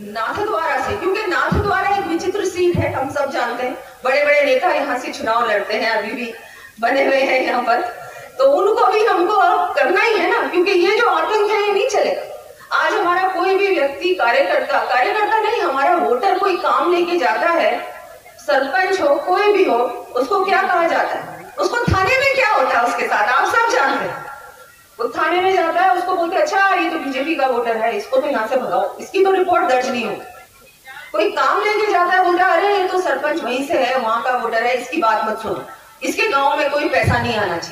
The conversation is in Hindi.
नाथ द्वारा से, क्योंकि नाथ द्वारा एक विचित्र सीट है, हम सब जानते हैं। बड़े बड़े नेता यहाँ से चुनाव लड़ते हैं, अभी भी बने हुए हैं यहाँ पर। तो उनको भी हमको करना ही है ना, क्योंकि ये जो आतंक है, ये नहीं चलेगा। आज हमारा कोई भी व्यक्ति, कार्यकर्ता कार्यकर्ता नहीं, हमारा वोटर कोई काम लेके जाता है, सरपंच हो, कोई भी हो, उसको क्या कहा जाता है? उसको थाने में क्या होता है उसके साथ? आप सब जानते हैं। वो थाने में जाता है, उसको बोलते अच्छा बीजेपी का वोटर है, इसको तो यहाँ से भगाओ। इसकी तो रिपोर्ट दर्ज नहीं होगी कोई काम लेके जाता है बोलता अरे ये तो सरपंच वहीं से है, वहाँ का वोटर है, इसकी बात मत सुनो। इसके गाँव में कोई पैसा नहीं आना चाहिए।